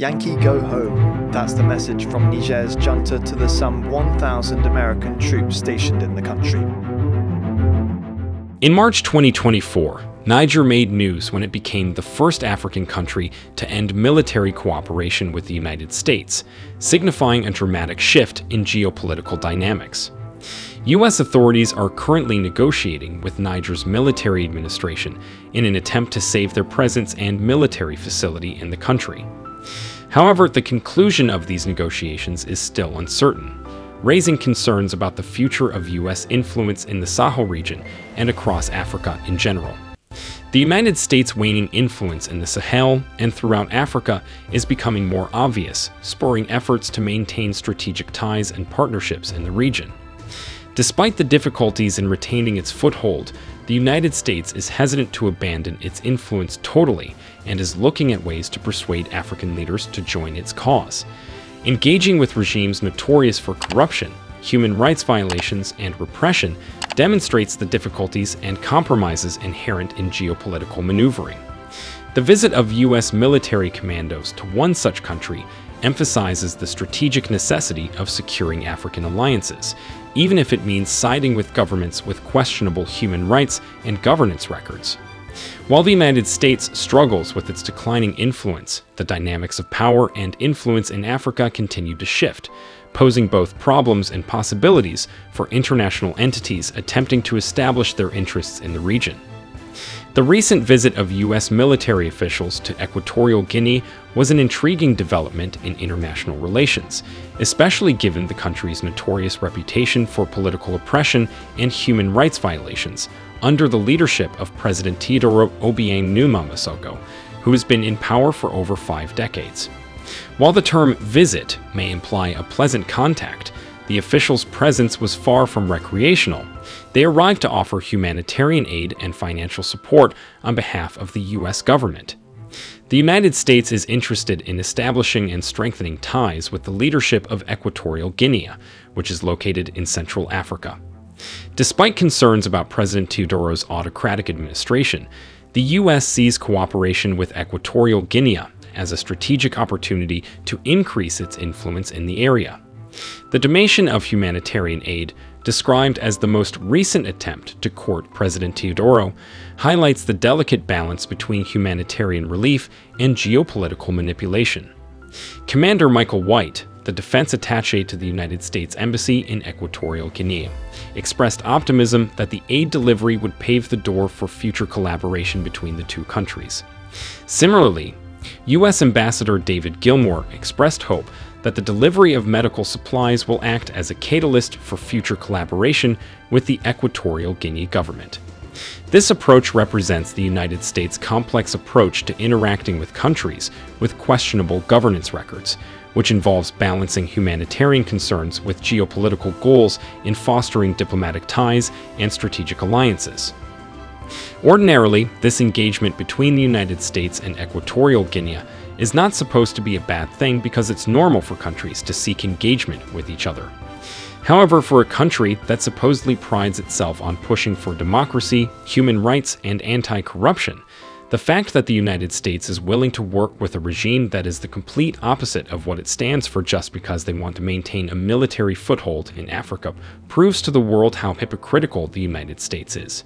Yankee go home. That's the message from Niger's junta to the some 1,000 American troops stationed in the country. In March 2024, Niger made news when it became the first African country to end military cooperation with the United States, signifying a dramatic shift in geopolitical dynamics. U.S. authorities are currently negotiating with Niger's military administration in an attempt to save their presence and military facility in the country. However, the conclusion of these negotiations is still uncertain raising concerns about the future of U.S. influence in the Sahel region and across Africa in general. The United States' waning influence in the Sahel and throughout Africa is becoming more obvious, spurring efforts to maintain strategic ties and partnerships in the region. Despite the difficulties in retaining its foothold, the United States is hesitant to abandon its influence totally and is looking at ways to persuade African leaders to join its cause. Engaging with regimes notorious for corruption, human rights violations, and repression demonstrates the difficulties and compromises inherent in geopolitical maneuvering. The visit of U.S. military commandos to one such country emphasizes the strategic necessity of securing African alliances, even if it means siding with governments with questionable human rights and governance records. While the United States struggles with its declining influence, the dynamics of power and influence in Africa continue to shift, posing both problems and possibilities for international entities attempting to establish their interests in the region. The recent visit of U.S. military officials to Equatorial Guinea was an intriguing development in international relations, especially given the country's notorious reputation for political oppression and human rights violations under the leadership of President Teodoro Obiang Nguema Sissoco, who has been in power for over five decades. While the term visit may imply a pleasant contact, the officials' presence was far from recreational. They arrived to offer humanitarian aid and financial support on behalf of the U.S. government. The United States is interested in establishing and strengthening ties with the leadership of Equatorial Guinea, which is located in Central Africa. Despite concerns about President Teodoro's autocratic administration, the U.S. sees cooperation with Equatorial Guinea as a strategic opportunity to increase its influence in the area. The donation of humanitarian aid, described as the most recent attempt to court President Teodoro, highlights the delicate balance between humanitarian relief and geopolitical manipulation. Commander Michael White, the defense attaché to the United States Embassy in Equatorial Guinea, expressed optimism that the aid delivery would pave the door for future collaboration between the two countries. Similarly, U.S. Ambassador David Gilmour expressed hope that the delivery of medical supplies will act as a catalyst for future collaboration with the Equatorial Guinea government. This approach represents the United States' complex approach to interacting with countries with questionable governance records, which involves balancing humanitarian concerns with geopolitical goals in fostering diplomatic ties and strategic alliances. Ordinarily, this engagement between the United States and Equatorial Guinea is not supposed to be a bad thing because it's normal for countries to seek engagement with each other. However, for a country that supposedly prides itself on pushing for democracy, human rights, and anti corruption, the fact that the United States is willing to work with a regime that is the complete opposite of what it stands for just because they want to maintain a military foothold in Africa proves to the world how hypocritical the United States is.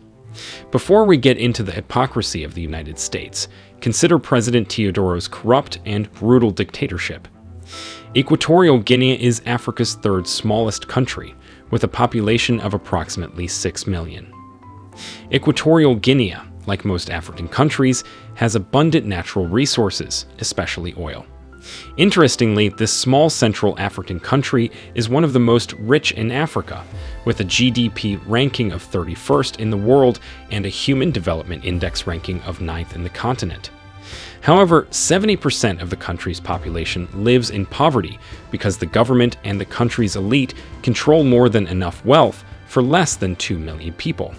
Before we get into the hypocrisy of the United States, consider President Teodoro's corrupt and brutal dictatorship. Equatorial Guinea is Africa's third smallest country, with a population of approximately 6 million. Equatorial Guinea, like most African countries, has abundant natural resources, especially oil. Interestingly, this small Central African country is one of the most rich in Africa, with a GDP ranking of 31st in the world and a Human Development Index ranking of 9th in the continent. However, 70% of the country's population lives in poverty because the government and the country's elite control more than enough wealth for less than 2 million people.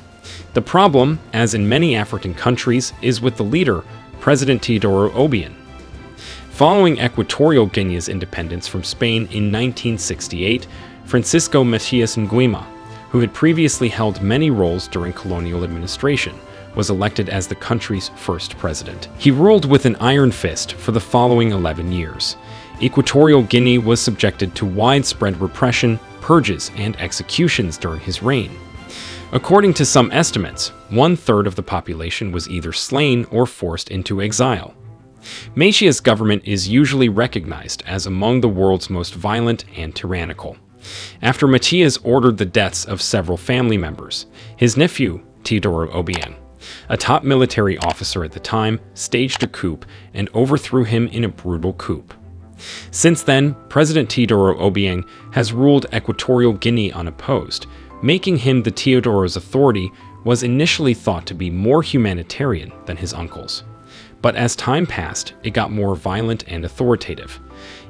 The problem, as in many African countries, is with the leader, President Teodoro Obiang. Following Equatorial Guinea's independence from Spain in 1968, Francisco Macías Nguema, who had previously held many roles during colonial administration, was elected as the country's first president. He ruled with an iron fist for the following 11 years. Equatorial Guinea was subjected to widespread repression, purges, and executions during his reign. According to some estimates, one third of the population was either slain or forced into exile. Macia's government is usually recognized as among the world's most violent and tyrannical. After Macías ordered the deaths of several family members, his nephew, Teodoro Obiang, a top military officer at the time, staged a coup and overthrew him in a brutal coup. Since then, President Teodoro Obiang has ruled Equatorial Guinea unopposed, making him the Teodoro's authority was initially thought to be more humanitarian than his uncle's. But as time passed, it got more violent and authoritative.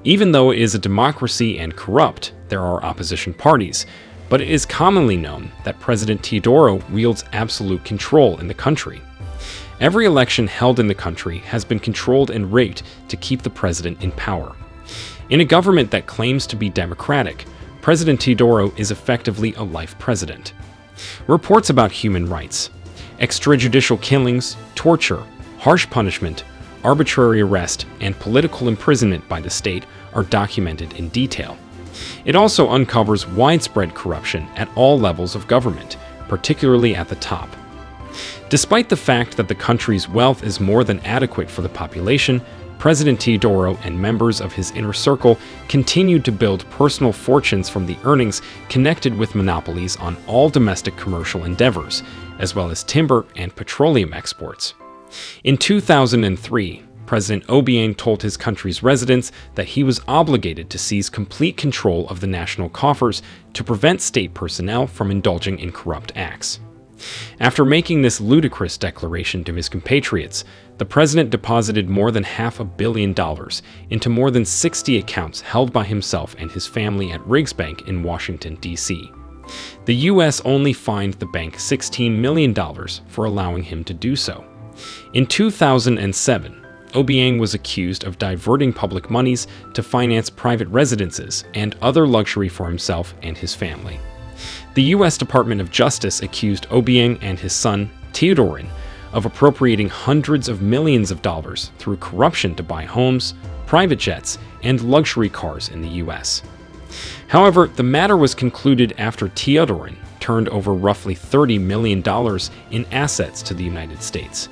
Even though it is a democracy and corrupt, there are opposition parties, but it is commonly known that President Teodoro wields absolute control in the country. Every election held in the country has been controlled and rigged to keep the president in power. In a government that claims to be democratic, President Teodoro is effectively a life president. Reports about human rights, extrajudicial killings, torture, harsh punishment, arbitrary arrest, and political imprisonment by the state are documented in detail. It also uncovers widespread corruption at all levels of government, particularly at the top. Despite the fact that the country's wealth is more than adequate for the population, President Teodoro and members of his inner circle continued to build personal fortunes from the earnings connected with monopolies on all domestic commercial endeavors, as well as timber and petroleum exports. In 2003, President Obiang told his country's residents that he was obligated to seize complete control of the national coffers to prevent state personnel from indulging in corrupt acts. After making this ludicrous declaration to his compatriots, the president deposited more than half a billion dollars into more than 60 accounts held by himself and his family at Riggs Bank in Washington, D.C. The U.S. only fined the bank $16 million for allowing him to do so. In 2007, Obiang was accused of diverting public monies to finance private residences and other luxury for himself and his family. The U.S. Department of Justice accused Obiang and his son, Teodorin, of appropriating hundreds of millions of dollars through corruption to buy homes, private jets, and luxury cars in the U.S. However, the matter was concluded after Teodorin turned over roughly $30 million in assets to the United States.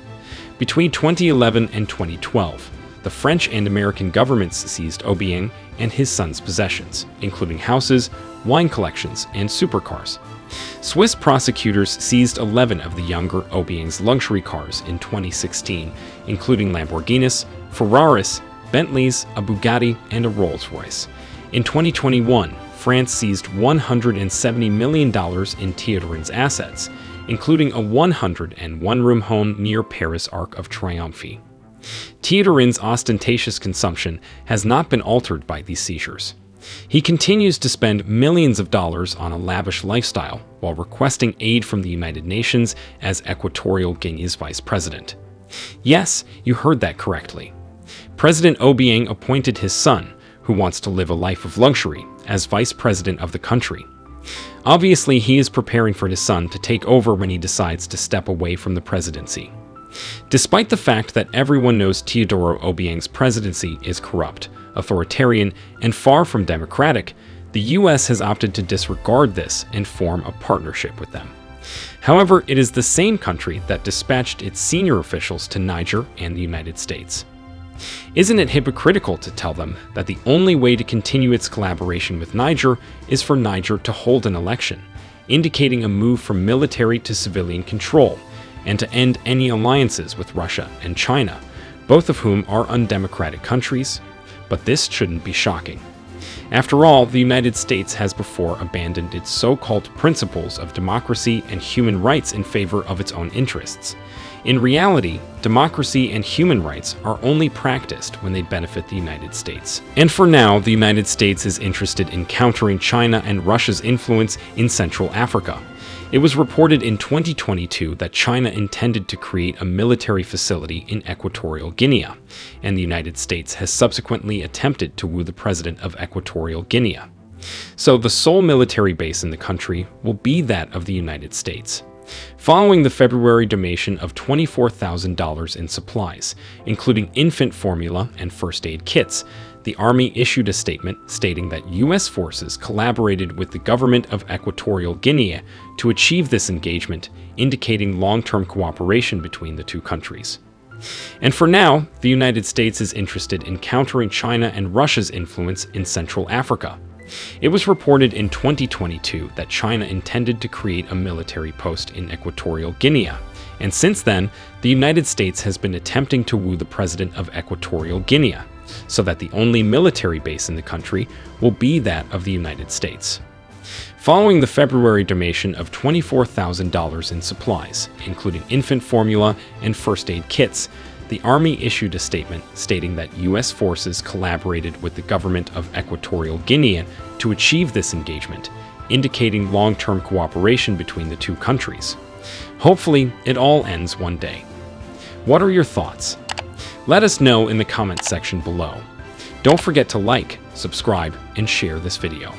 Between 2011 and 2012, the French and American governments seized Obiang and his son's possessions, including houses, wine collections, and supercars. Swiss prosecutors seized 11 of the younger Obiang's luxury cars in 2016, including Lamborghinis, Ferraris, Bentleys, a Bugatti, and a Rolls Royce. In 2021, France seized $170 million in Teodorin's assets, including a 101 room home near Paris Arc of Triomphe. Teodorin's ostentatious consumption has not been altered by these seizures. He continues to spend millions of dollars on a lavish lifestyle while requesting aid from the United Nations as Equatorial Guinea's vice president. Yes, you heard that correctly. President Obiang appointed his son, who wants to live a life of luxury, as vice president of the country. Obviously, he is preparing for his son to take over when he decides to step away from the presidency. Despite the fact that everyone knows Teodoro Obiang's presidency is corrupt, authoritarian, and far from democratic, the US has opted to disregard this and form a partnership with them. However, it is the same country that dispatched its senior officials to Niger and the United States. Isn't it hypocritical to tell them that the only way to continue its collaboration with Niger is for Niger to hold an election, indicating a move from military to civilian control, and to end any alliances with Russia and China, both of whom are undemocratic countries? But this shouldn't be shocking. After all, the United States has before abandoned its so called principles of democracy and human rights in favor of its own interests. In reality, democracy and human rights are only practiced when they benefit the United States. And for now, the United States is interested in countering China and Russia's influence in Central Africa. It was reported in 2022 that China intended to create a military facility in Equatorial Guinea, and the United States has subsequently attempted to woo the president of Equatorial Guinea. So the sole military base in the country will be that of the United States. Following the February donation of $24,000 in supplies, including infant formula and first aid kits, the Army issued a statement stating that U.S. forces collaborated with the government of Equatorial Guinea to achieve this engagement, indicating long term cooperation between the two countries. And for now, the United States is interested in countering China and Russia's influence in Central Africa. It was reported in 2022 that China intended to create a military post in Equatorial Guinea, and since then, the United States has been attempting to woo the president of Equatorial Guinea, so that the only military base in the country will be that of the United States. Following the February donation of $24,000 in supplies, including infant formula and first aid kits, the Army issued a statement stating that U.S. forces collaborated with the government of Equatorial Guinea to achieve this engagement, indicating long term cooperation between the two countries. Hopefully, it all ends one day. What are your thoughts? Let us know in the comments section below. Don't forget to like, subscribe, and share this video.